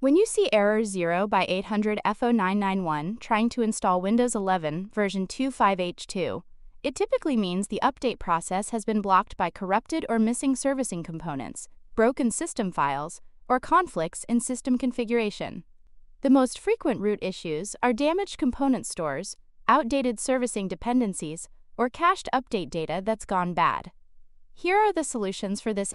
When you see error 0 by 800 FO991 trying to install Windows 11 version 25H2, it typically means the update process has been blocked by corrupted or missing servicing components, broken system files, or conflicts in system configuration. The most frequent root issues are damaged component stores, outdated servicing dependencies, or cached update data that's gone bad. Here are the solutions for this